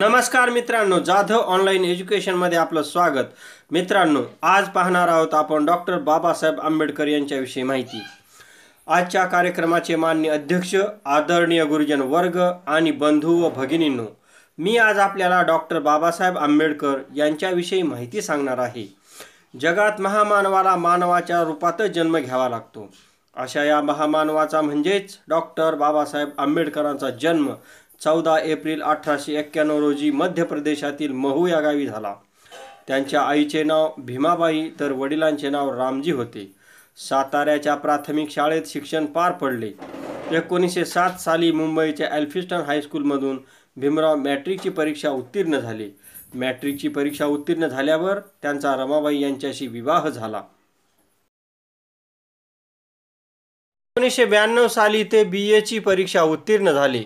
नमस्कार मित्रांनो जाधव ऑनलाईन एज्युकेशनमध्ये आपलं स्वागत. मित्रांनो आज पाहणार आहोत आपण डॉक्टर बाबासाहेब आंबेडकर यांच्याविषयी माहिती. आजच्या कार्यक्रमाचे मान्य अध्यक्ष आदरणीय गुरुजन वर्ग आणि बंधू व भगिनींनो मी आज आपल्याला डॉक्टर बाबासाहेब आंबेडकर यांच्याविषयी माहिती सांगणार आहे. जगात महामानवाला मानवाच्या रूपातच जन्म घ्यावा लागतो. अशा या महामानवाचा म्हणजेच डॉक्टर बाबासाहेब आंबेडकरांचा जन्म चौदा एप्रिल अठराशे एक्क्याण्णव रोजी मध्य प्रदेशातील महू या गावी झाला. त्यांच्या आईचे नाव भीमाबाई तर वडिलांचे नाव रामजी होते. साताऱ्याच्या प्राथमिक शाळेत शिक्षण पार पडले. एकोणीसशे सात साली मुंबईच्या एल्फिस्टन हायस्कूलमधून भीमराव मॅट्रिकची परीक्षा उत्तीर्ण झाली. मॅट्रिकची परीक्षा उत्तीर्ण झाल्यावर त्यांचा रमाबाई यांच्याशी विवाह झाला. एकोणीसशे ब्याण्णव साली ते बी एची परीक्षा उत्तीर्ण झाले.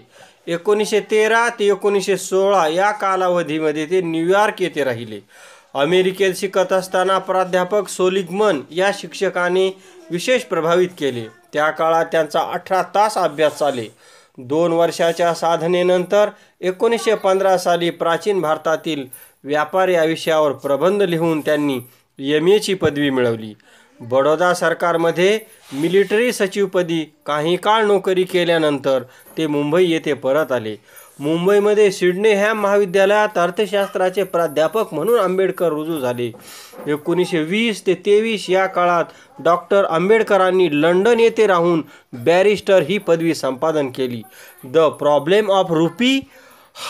एकोणीसशे तेरा ते एकोणीसशे सोळा या कालावधीमध्ये ते न्यूयॉर्क येथे राहिले. अमेरिकेत शिकत असताना प्राध्यापक सोलिगमन या शिक्षकाने विशेष प्रभावित केले. त्या काळात त्यांचा अठरा तास अभ्यास चाले. दोन वर्षाच्या साधनेनंतर एकोणीसशे पंधरा साली प्राचीन भारतातील व्यापार या विषयावर प्रबंध लिहून त्यांनी एम एची पदवी मिळवली. बडोदा सरकारमध्ये मिलिटरी सचिवपदी काही काळ नोकरी केल्यानंतर ते मुंबई येथे परत आले. मुंबईमध्ये सिडनी हॅम महाविद्यालयात अर्थशास्त्राचे प्राध्यापक म्हणून आंबेडकर रुजू झाले. एकोणीसशे वीस ते तेवीस या काळात डॉक्टर आंबेडकरांनी लंडन येथे राहून बॅरिस्टर ही पदवी संपादन केली. द प्रॉब्लेम ऑफ रुपी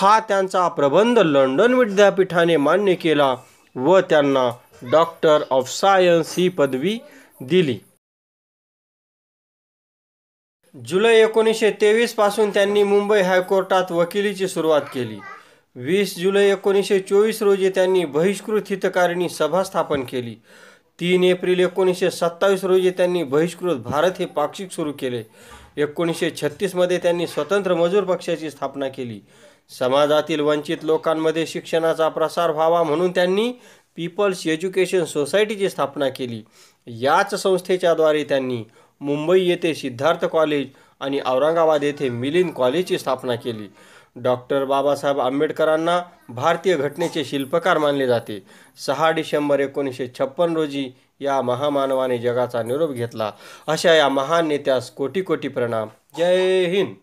हा त्यांचा प्रबंध लंडन विद्यापीठाने मान्य केला व त्यांना डॉक्टर ऑफ सायन्स ही पदवी दिली. जुलै एकोणीसशे तेवीसपासून त्यांनी मुंबई हायकोर्टात वकिलीची सुरुवात केली. वीस जुलै एकोणीसशे चोवीस रोजी त्यांनी बहिष्कृत हितकारिणी सभा स्थापन केली. तीन एप्रिल एकोणीसशे सत्तावीस रोजी त्यांनी बहिष्कृत भारत हे पाक्षिक सुरू केले. एकोणीसशे छत्तीसमध्ये त्यांनी स्वतंत्र मजूर पक्षाची स्थापना केली. समाजातील वंचित लोकांमध्ये शिक्षणाचा प्रसार व्हावा म्हणून त्यांनी पीपल्स एज्युकेशन सोसायटीची स्थापना केली. याच संस्थेच्याद्वारे त्यांनी मुंबई येथे सिद्धार्थ कॉलेज आणि औरंगाबाद येथे मिलिंद कॉलेजची स्थापना केली. डॉक्टर बाबासाहेब आंबेडकरांना भारतीय घटनेचे शिल्पकार मानले जाते. सहा डिसेंबर एकोणीसशे छप्पन रोजी या महामानवाने जगाचा निरोप घेतला. अशा या महान नेत्यास कोटी कोटी प्रणाम. जय हिंद.